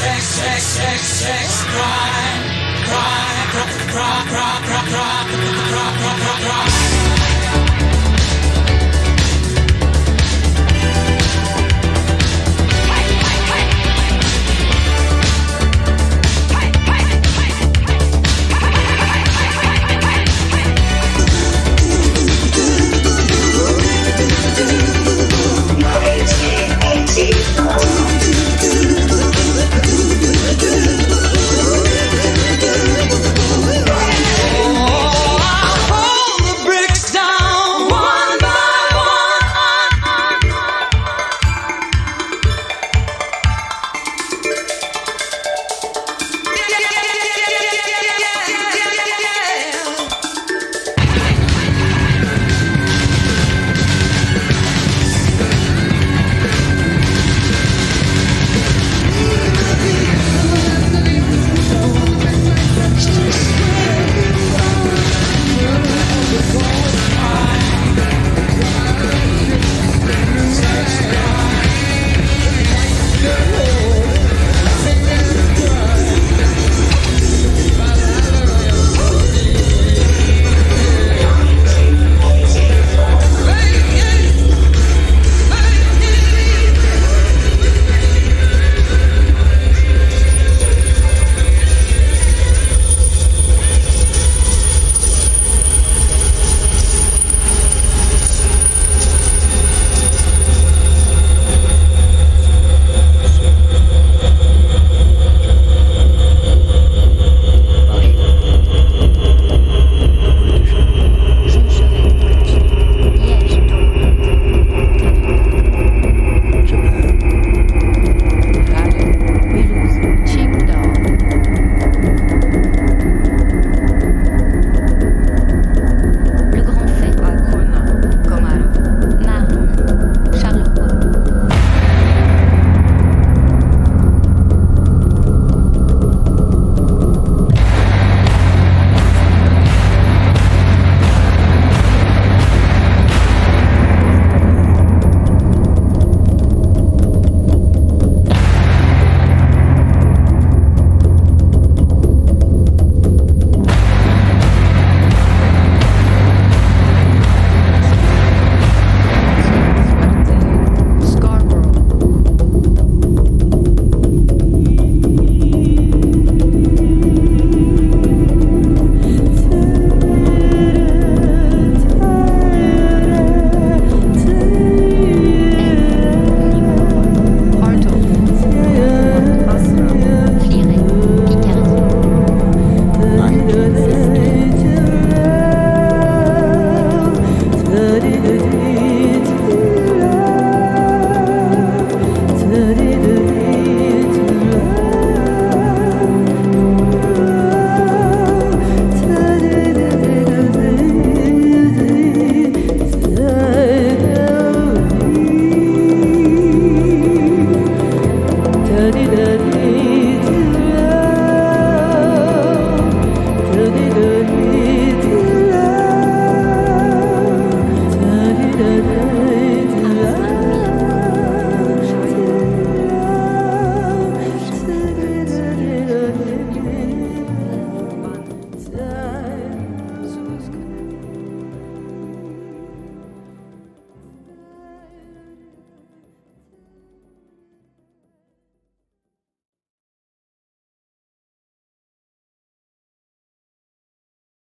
sex, sex, sex, sex, cry, cry, cry, cry, cry.